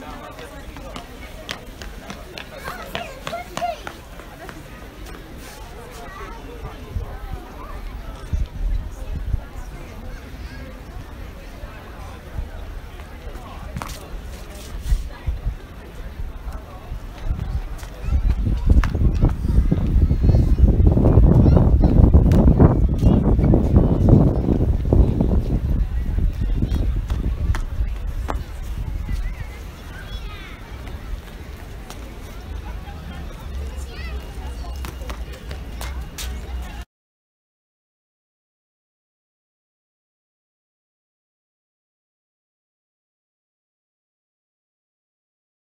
sound like